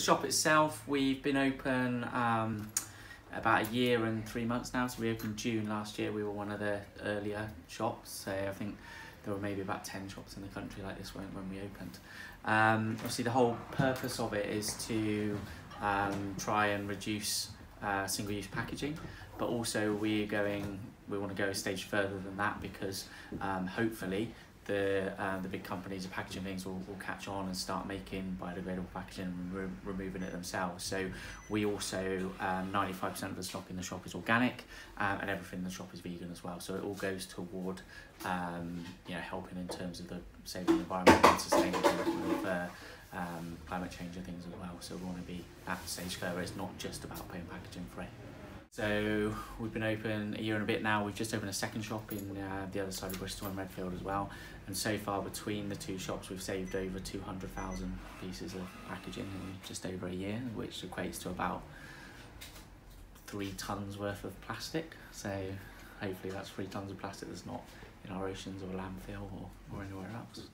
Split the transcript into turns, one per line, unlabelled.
shop itself, we've been open um, about a year and three months now. So we opened June last year. We were one of the earlier shops. So I think there were maybe about 10 shops in the country like this when, when we opened. Um, obviously, the whole purpose of it is to um, try and reduce uh, single use packaging, but also we're going, we want to go a stage further than that because um, hopefully the uh, the big companies of packaging things will, will catch on and start making biodegradable packaging and re removing it themselves. So we also, 95% um, of the stock in the shop is organic um, and everything in the shop is vegan as well. So it all goes toward um, you know helping in terms of the saving the environment and sustainability with uh, um, climate change and things as well. So we want to be at the stage where it's not just about paying packaging free. So we've been open a year and a bit now. We've just opened a second shop in uh, the other side of Bristol in Redfield as well. And so far between the two shops, we've saved over 200,000 pieces of packaging in just over a year, which equates to about three tons worth of plastic. So hopefully that's three tons of plastic that's not in our oceans or landfill or, or anywhere else.